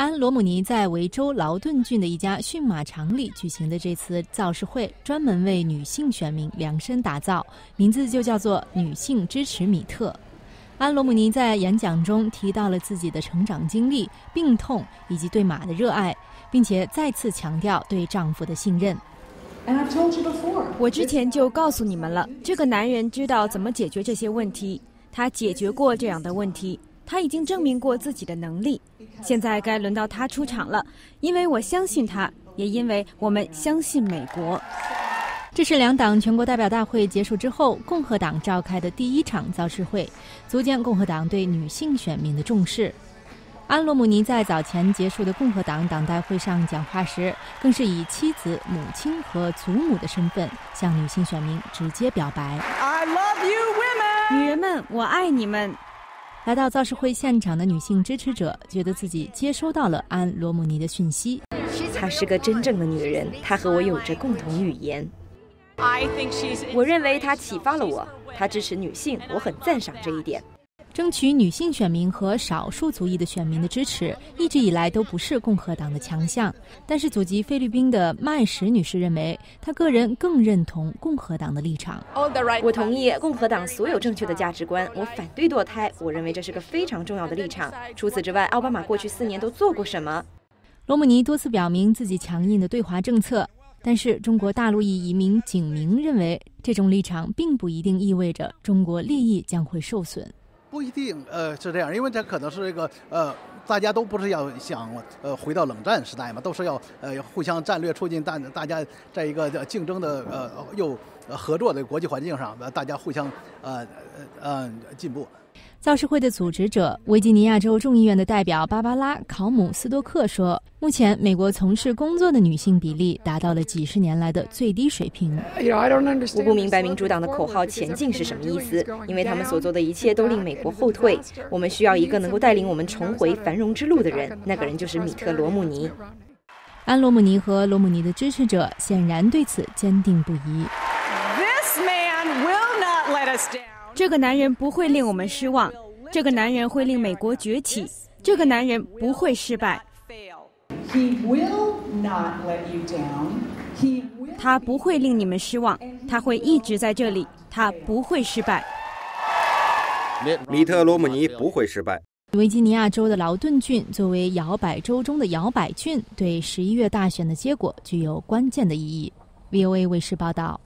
安·罗姆尼在维州劳顿郡的一家驯马场里举行的这次造势会，专门为女性选民量身打造，名字就叫做“女性支持米特”。安·罗姆尼在演讲中提到了自己的成长经历、病痛以及对马的热爱，并且再次强调对丈夫的信任。我之前就告诉你们了，这个男人知道怎么解决这些问题，他解决过这样的问题。他已经证明过自己的能力，现在该轮到他出场了。因为我相信他，也因为我们相信美国。这是两党全国代表大会结束之后，共和党召开的第一场造势会，足见共和党对女性选民的重视。安·罗姆尼在早前结束的共和党党代会上讲话时，更是以妻子、母亲和祖母的身份向女性选民直接表白：“I love you, women。”女人们，我爱你们。来到造势会现场的女性支持者觉得自己接收到了安·罗姆尼的讯息。她是个真正的女人，她和我有着共同语言。我认为她启发了我。她支持女性，我很赞赏这一点。争取女性选民和少数族裔的选民的支持，一直以来都不是共和党的强项。但是，祖籍菲律宾的麦什女士认为，她个人更认同共和党的立场。我同意共和党所有正确的价值观。我反对堕胎，我认为这是个非常重要的立场。除此之外，奥巴马过去四年都做过什么？罗姆尼多次表明自己强硬的对华政策，但是中国大陆裔移民景明认为，这种立场并不一定意味着中国利益将会受损。不一定，呃，是这样，因为这可能是一个，呃，大家都不是要想，呃，回到冷战时代嘛，都是要，呃，互相战略促进，大大家在一个竞争的，呃，又合作的国际环境上，大家互相，呃，呃，进步。造势会的组织者、维吉尼亚州众议院的代表芭芭拉·考姆斯多克说：“目前，美国从事工作的女性比例达到了几十年来的最低水平。”我不明白民主党的口号“前进”是什么意思，因为他们所做的一切都令美国后退。我们需要一个能够带领我们重回繁荣之路的人，那个人就是米特·罗姆尼。安·罗姆尼和罗姆尼的支持者显然对此坚定不移。这个男人不会令我们失望，这个男人会令美国崛起，这个男人不会失败。他不会令你们失望，他会一直在这里，他不会失败。米特·罗姆尼不会失败。维吉尼亚州的劳顿郡作为摇摆州中的摇摆郡，对十一月大选的结果具有关键的意义。VOA 卫视报道。